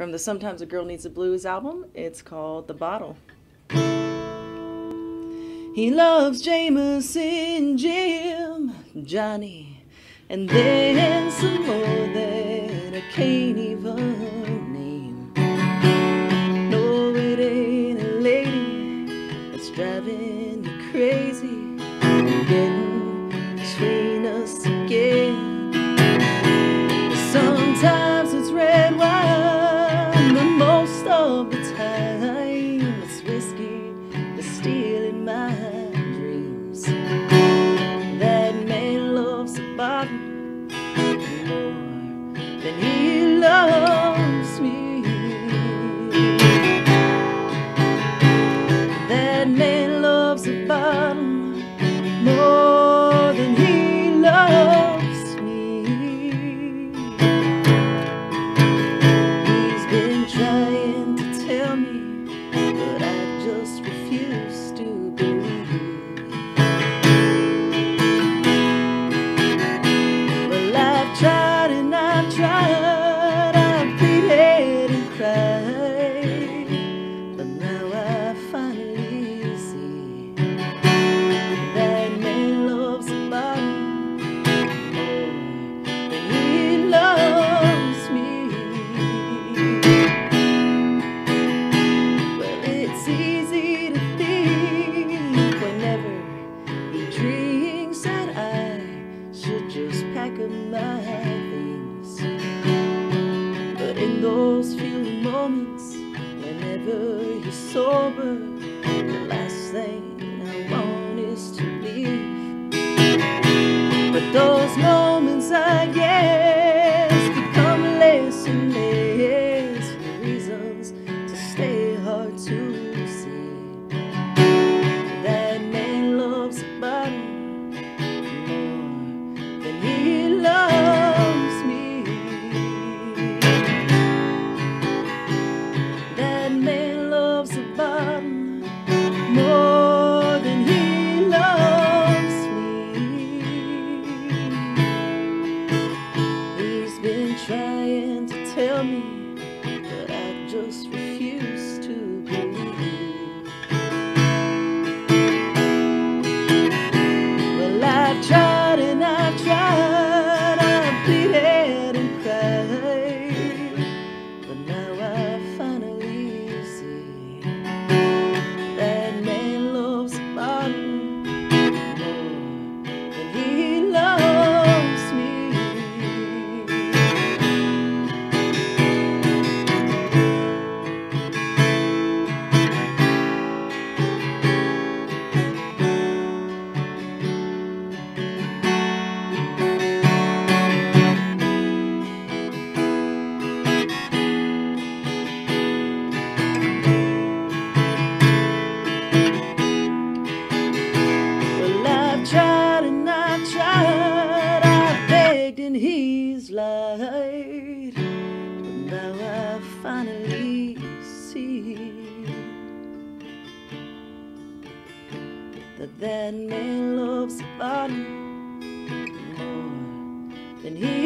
from the Sometimes a Girl Needs a Blues album. It's called The Bottle. He loves Jameson, Jim, Johnny, and then some more that I can't even out He's you're sober. trying to tell me, but I just refuse. in his light. But now I finally see that that man loves body more than he